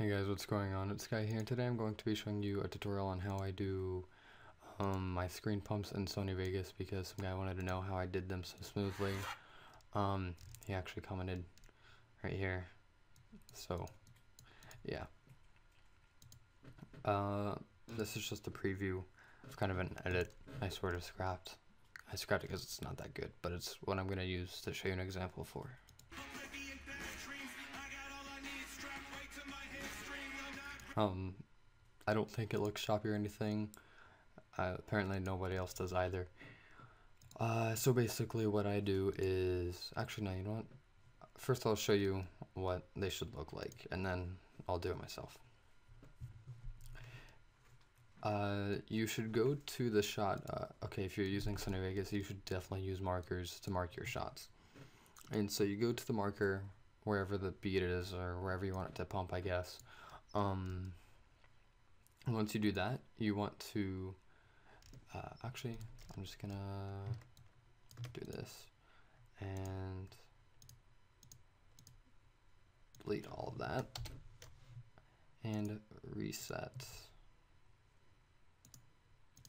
Hey guys, what's going on? It's Sky here. Today I'm going to be showing you a tutorial on how I do um, my screen pumps in Sony Vegas because some guy wanted to know how I did them so smoothly. Um, he actually commented right here. So, yeah. Uh, this is just a preview of kind of an edit I sort of scrapped. I scrapped it because it's not that good, but it's what I'm going to use to show you an example for. Um, I don't think it looks choppy or anything. Uh, apparently nobody else does either. Uh, so basically what I do is, actually no, you know what? First I'll show you what they should look like, and then I'll do it myself. Uh, you should go to the shot, uh, okay, if you're using Sony Vegas, you should definitely use markers to mark your shots. And so you go to the marker, wherever the beat is, or wherever you want it to pump, I guess. Um, once you do that, you want to, uh, actually, I'm just gonna do this and delete all of that and reset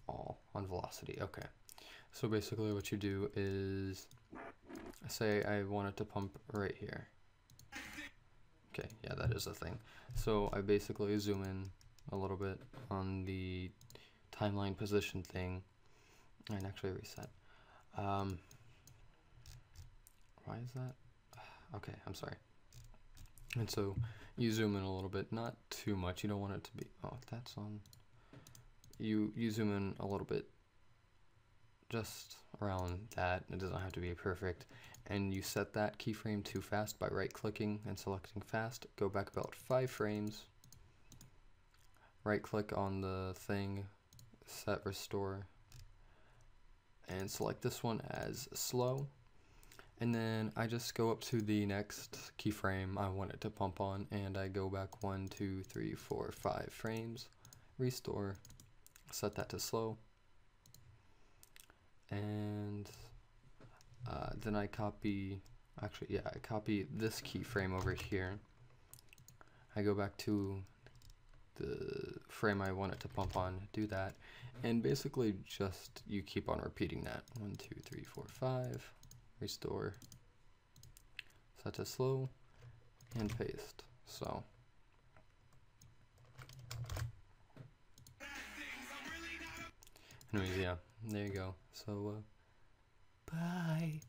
all on velocity. Okay. So basically what you do is say I want it to pump right here. Is a thing. So I basically zoom in a little bit on the timeline position thing and actually reset. Um, why is that? Okay, I'm sorry. And so you zoom in a little bit, not too much. You don't want it to be, oh, that's on. You, you zoom in a little bit, just around that. It doesn't have to be perfect and you set that keyframe to fast by right clicking and selecting fast. Go back about five frames. Right click on the thing, set restore, and select this one as slow. And then I just go up to the next keyframe I want it to pump on and I go back one, two, three, four, five frames, restore, set that to slow. And uh, then I copy, actually, yeah, I copy this keyframe over here. I go back to the frame I want it to pump on, do that, and basically just you keep on repeating that. One, two, three, four, five, restore, set to slow, and paste. So. Anyways, yeah, there you go. So, uh, Bye.